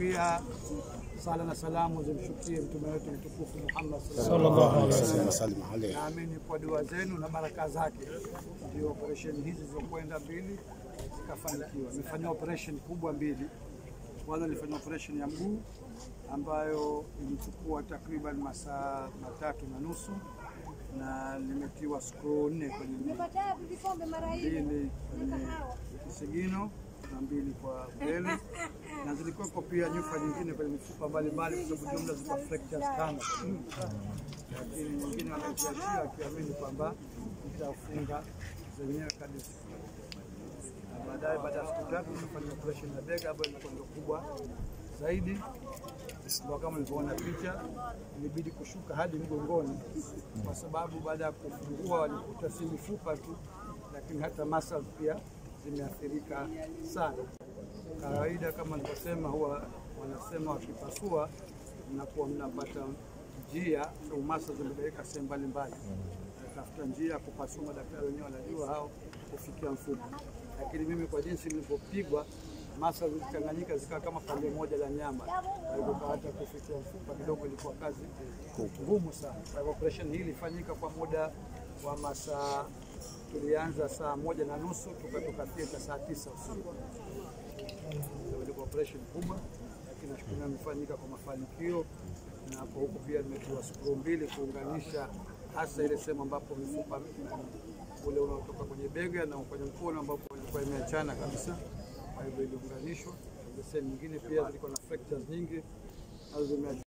pia sala na salamu zimshukie mtume wetu mtukufu Muhammad sallallahu alaihi wasallam. Naamini kwa dua zenu na baraka zake ndio operesheni hizi zilizokwenda mbili zikafanikiwa. Nimefanya operesheni kubwa mbili. Kwanza nilifanya operesheni ya mguu ambayo ilichukua takriban masaa matatu na nusu na limetiwa skru nne kwenye mguu, mbili kwenye kisigino na mbili kwa mbele, na zilikuwepo pia nyufa nyingine kwenye mifupa mbalimbali, kwa sababu jumla zilikuwa fractures tano lakini mwingine wanaziachia akiamini kwamba itafunga zenyewe kabisa. Baadaye baada ya siku tatu tukafanya operation ya bega ambayo ilikuwa ndio kubwa zaidi, ndio kama ulivyoona picha, ilibidi kushuka hadi mgongoni, kwa sababu baada ya kufungua walikuta si mifupa tu, lakini hata muscles pia zimeathirika sana. Kawaida kama nilivyosema, huwa wanasema wakipasua mnakuwa mnapata njia UMASA masa sehemu mbalimbali, tafuta njia ya kupasua. Madaktari wenyewe wanajua hao kufikia mfumo. lakini mimi kwa jinsi nilivyopigwa masa zilichanganyika zikawa kama pande moja la nyama, hata kufikia mfupa kidogo ilikuwa kazi ngumu sana. Kwa hivyo operation hii ilifanyika kwa muda wa masaa, tulianza saa moja na nusu theta saa tisa usiku. Ilikuwa operation kubwa, lakini nashukuru imefanyika kwa mafanikio, na hapo huku pia nimetiwa skuru mbili kuunganisha hasa ile sehemu ambapo mifupa ule unaotoka kwenye bega na kwenye mkono ambapo ilikuwa imeachana kabisa, kwa hivyo iliunganishwa. Sehemu nyingine pia zilikuwa na fractures nyingi nazo.